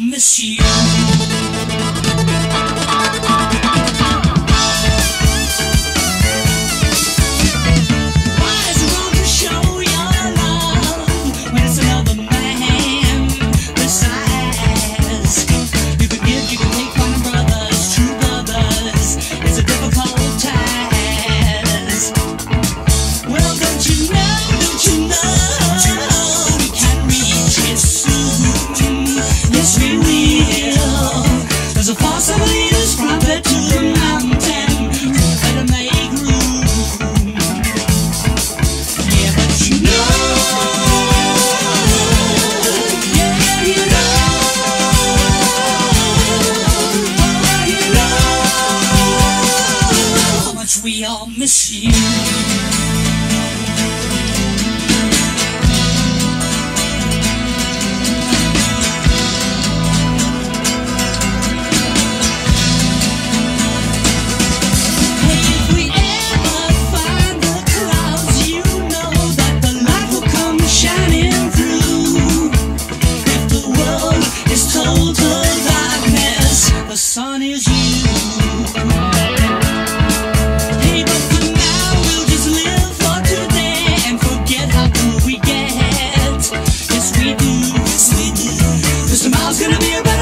miss you. To the mountain. Make room? Yeah, but you know. Yeah, you know. Oh, you know. How much we all miss you.